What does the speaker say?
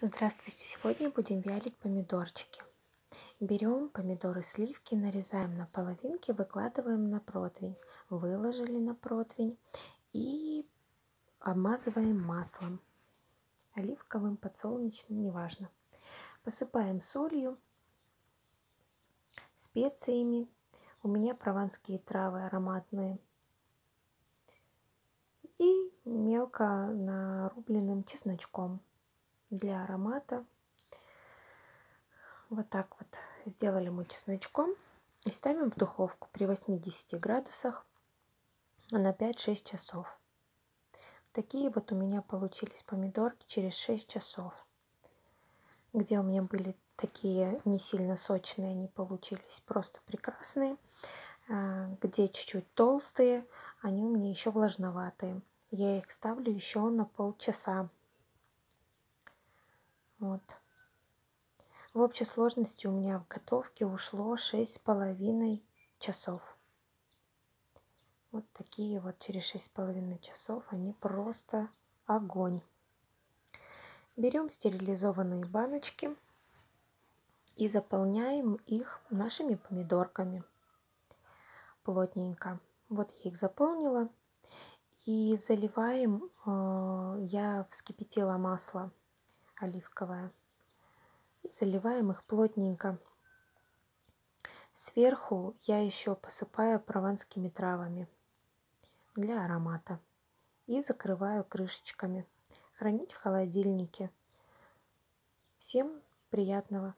Здравствуйте! Сегодня будем вялить помидорчики. Берем помидоры сливки, нарезаем на половинки, выкладываем на противень. Выложили на противень и обмазываем маслом. Оливковым, подсолнечным, неважно. Посыпаем солью, специями. У меня прованские травы ароматные. И мелко нарубленным чесночком для аромата. Вот так вот сделали мы чесночком. И ставим в духовку при 80 градусах на 5-6 часов. Такие вот у меня получились помидорки через 6 часов. Где у меня были такие не сильно сочные, они получились просто прекрасные. А, где чуть-чуть толстые, они у меня еще влажноватые. Я их ставлю еще на полчаса вот. В общей сложности у меня в готовке ушло шесть с половиной часов. Вот такие вот через шесть с половиной часов они просто огонь. Берем стерилизованные баночки и заполняем их нашими помидорками плотненько. Вот я их заполнила. И заливаем, э, я вскипятила масло оливковое. И заливаем их плотненько. Сверху я еще посыпаю прованскими травами для аромата. И закрываю крышечками. Хранить в холодильнике. Всем приятного!